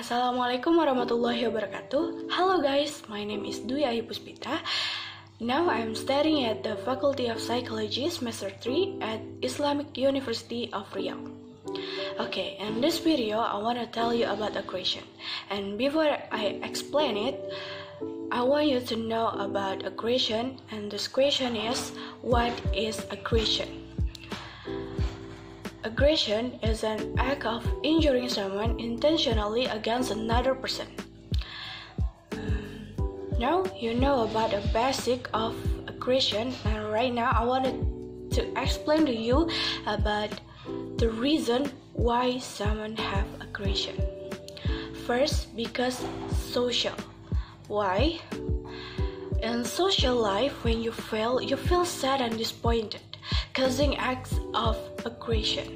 Assalamualaikum warahmatullahi wabarakatuh. Hello guys, my name is Dwi Ayu Puspita. Now I'm studying at the Faculty of Psychology semester 3 at Islamic University of Riau. Okay, in this video I want to tell you about aggression. And before I explain it, I want you to know about aggression and this question is what is aggression? Aggression is an act of injuring someone intentionally against another person. Now you know about the basic of aggression, and right now I wanted to explain to you about the reason why someone have aggression. First, because social. Why? In social life, when you fail, you feel sad and disappointed causing acts of aggression.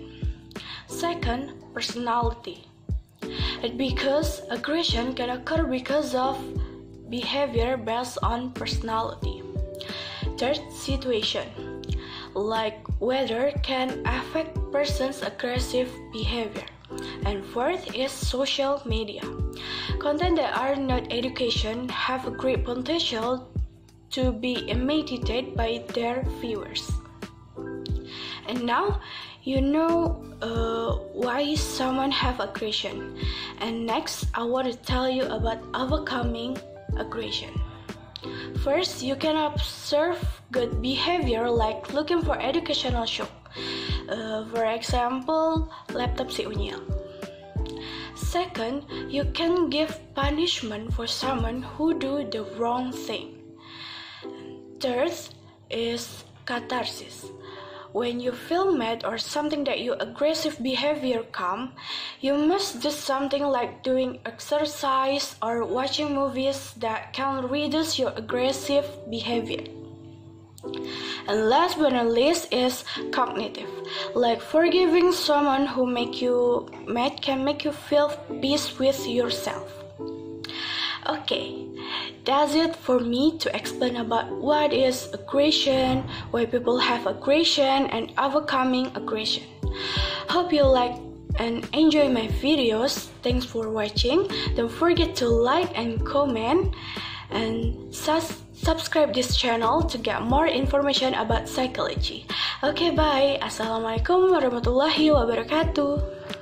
Second, personality. It because aggression can occur because of behavior based on personality. Third, situation. Like weather can affect person's aggressive behavior. And fourth is social media. Content that are not education have a great potential to be imitated by their viewers. And now you know uh, why someone have aggression. And next, I want to tell you about overcoming aggression. First, you can observe good behavior like looking for educational show. Uh, for example, laptop si Unyil. Second, you can give punishment for someone who do the wrong thing. Third is catharsis. When you feel mad or something that your aggressive behavior come, you must do something like doing exercise or watching movies that can reduce your aggressive behavior. And last but not least is cognitive. Like forgiving someone who make you mad can make you feel peace with yourself. Okay, that's it for me to explain about what is aggression, why people have aggression, and overcoming aggression. Hope you like and enjoy my videos. Thanks for watching. Don't forget to like and comment and sus- subscribe this channel to get more information about psychology. Okay, bye. Assalamualaikum warahmatullahi wabarakatuh.